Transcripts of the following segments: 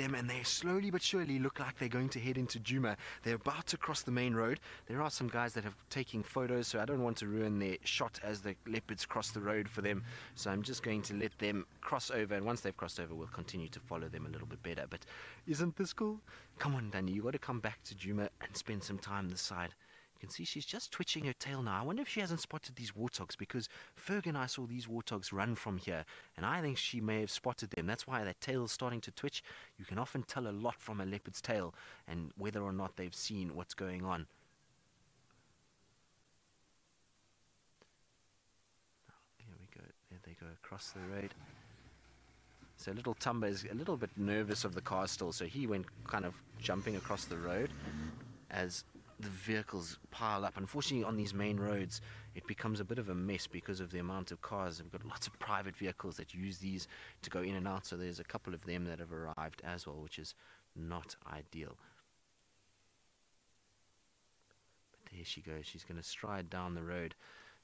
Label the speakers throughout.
Speaker 1: them, and they slowly but surely look like they're going to head into Djuma. They're about to cross the main road. There are some guys that have taking photos, so I don't want to ruin their shot as the leopards cross the road for them. So I'm just going to let them cross over, and once they've crossed over, we'll continue to follow them a little bit better. But isn't this cool? Come on, Thandi, you got to come back to Djuma and spend some time this side. You can see she's just twitching her tail now. I wonder if she hasn't spotted these warthogs because Ferg and I saw these warthogs run from here, and I think she may have spotted them. That's why that tail's starting to twitch. You can often tell a lot from a leopard's tail and whether or not they've seen what's going on. Oh, here we go. There they go across the road. So little Thamba is a little bit nervous of the car still, so he went kind of jumping across the road as the vehicles pile up. Unfortunately, on these main roads, it becomes a bit of a mess because of the amount of cars. We've got lots of private vehicles that use these to go in and out, so there's a couple of them that have arrived as well, which is not ideal. But there she goes. She's going to stride down the road,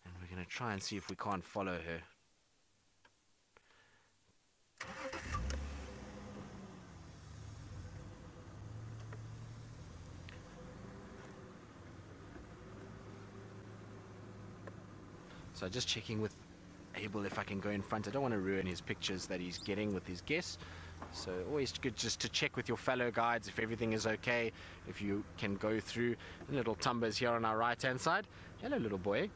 Speaker 1: and we're going to try and see if we can't follow her. So just checking with Abel if I can go in front. I don't want to ruin his pictures that he's getting with his guests. So always good just to check with your fellow guides if everything is okay, if you can go through. Little Thamba's here on our right hand side. Hello little boy.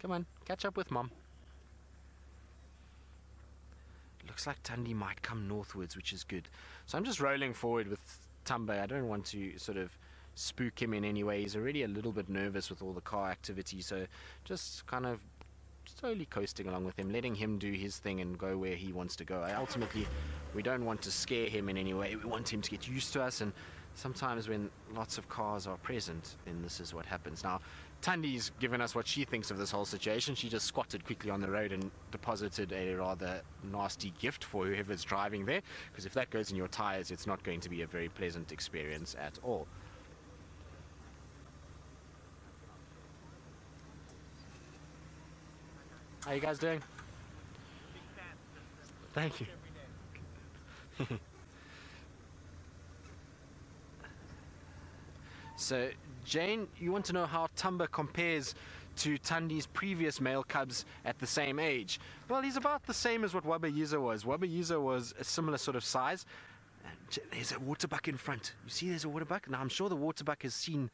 Speaker 1: Come on, catch up with mom. Looks like Thandi might come northwards, which is good. So I'm just rolling forward with Thamba. I don't want to sort of spook him in any way. He's already a little bit nervous with all the car activity, so just kind of slowly coasting along with him, letting him do his thing and go where he wants to go. I, ultimately, we don't want to scare him in any way. We want him to get used to us, and sometimes when lots of cars are present, then this is what happens. Now, Thandi's given us what she thinks of this whole situation. She just squatted quickly on the road and deposited a rather nasty gift for whoever's driving there, because if that goes in your tires, it's not going to be a very pleasant experience at all. How you guys doing? Thank you. so, Jane, you want to know how Thamba compares to Thandi's previous male cubs at the same age? Well, he's about the same as what Wabayiza was. Wabayiza was a similar sort of size. And there's a waterbuck in front. You see there's a waterbuck? Now, I'm sure the waterbuck has seen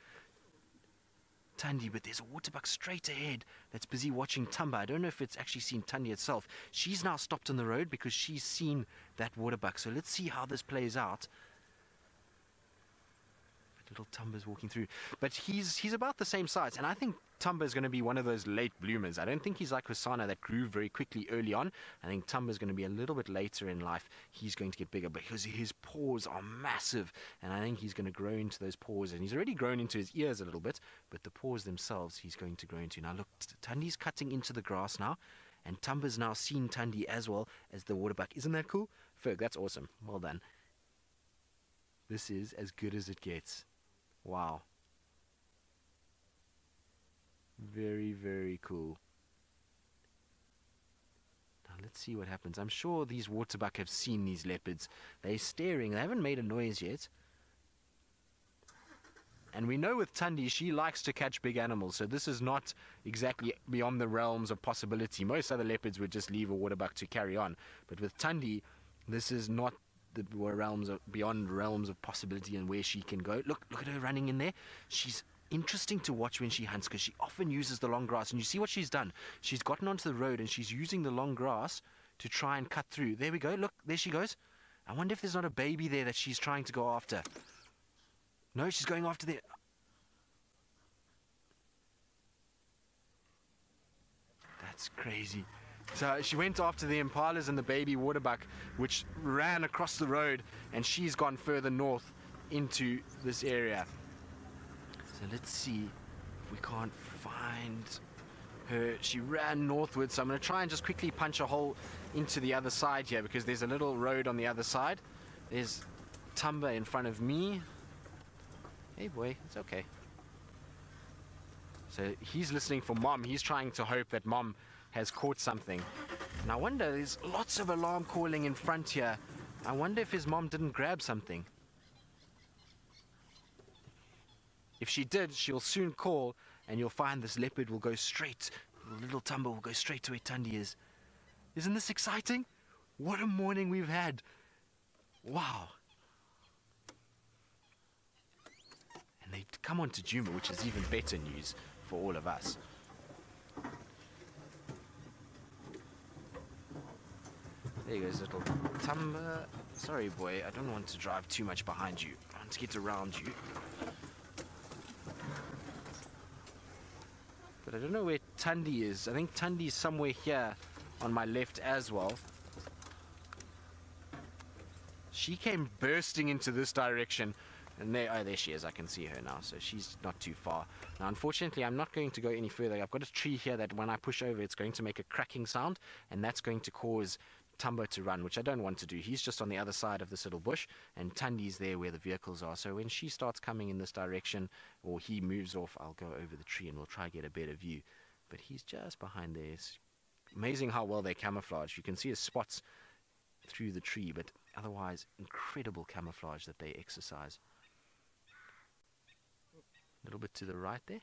Speaker 1: Thandi, but there's a waterbuck straight ahead that's busy watching Thamba. I don't know if it's actually seen Thandi itself. She's now stopped on the road because she's seen that waterbuck. So let's see how this plays out. Little Thamba's walking through. But he's he's about the same size. And I think Thamba is going to be one of those late bloomers. I don't think he's like Hosana that grew very quickly early on. I think Thamba is going to be a little bit later in life. He's going to get bigger because his paws are massive. And I think he's going to grow into those paws. And he's already grown into his ears a little bit. But the paws themselves, he's going to grow into. Now look, Thandi's cutting into the grass now. And Thamba's now seen Thandi as well as the waterbuck. Isn't that cool? Ferg, that's awesome. Well done. This is as good as it gets. Wow. Very, very cool. Now let's see what happens. I'm sure these waterbuck have seen these leopards. They're staring. They haven't made a noise yet. And we know with Thandi, she likes to catch big animals, so this is not exactly beyond the realms of possibility. Most other leopards would just leave a waterbuck to carry on. But with Thandi, this is not the realms of beyond realms of possibility and where she can go. Look, look at her running in there. She's interesting to watch when she hunts because she often uses the long grass. And you see what she's done? She's gotten onto the road and she's using the long grass to try and cut through. There we go. Look, there she goes. I wonder if there's not a baby there that she's trying to go after. No, she's going after the. That's crazy. So she went after the impalas and the baby waterbuck, which ran across the road, and she's gone further north into this area. So let's see if we can't find her. She ran northward, so I'm going to try and just quickly punch a hole into the other side here because there's a little road on the other side. There's Thamba in front of me. Hey boy, it's okay. So he's listening for mom. He's trying to hope that mom has caught something. And I wonder, there's lots of alarm calling in front here. I wonder if his mom didn't grab something. If she did, she'll soon call, and you'll find this leopard will go straight, little Thamba will go straight to where Thandi is. Isn't this exciting? What a morning we've had. Wow. And they've come on to Djuma, which is even better news for all of us. There goes little Thamba. Sorry, boy, I don't want to drive too much behind you. I want to get around you. But I don't know where Thandi is. I think Thandi is somewhere here on my left as well. She came bursting into this direction. And there, oh, there she is. I can see her now. So she's not too far. Now, unfortunately, I'm not going to go any further. I've got a tree here that when I push over, it's going to make a cracking sound. And that's going to cause Thamba to run, which I don't want to do. He's just on the other side of this little bush, and Thandi's there where the vehicles are. So when she starts coming in this direction, or he moves off, I'll go over the tree and we'll try to get a better view. But he's just behind there. It's amazing how well they camouflage. You can see his spots through the tree, but otherwise, incredible camouflage that they exercise. A little bit to the right there.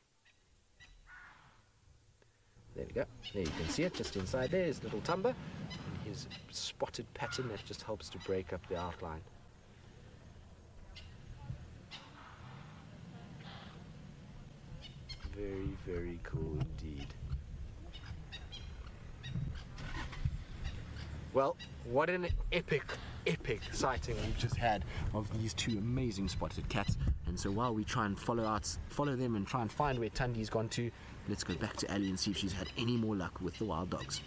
Speaker 1: There we go. There you can see it just inside there is little Thamba and his spotted pattern that just helps to break up the outline. Very, very cool indeed. Well, what an epic, epic sighting we've just had of these two amazing spotted cats. And so while we try and follow out, follow them and try and find where Thandi's gone to, let's go back to Ali and see if she's had any more luck with the wild dogs.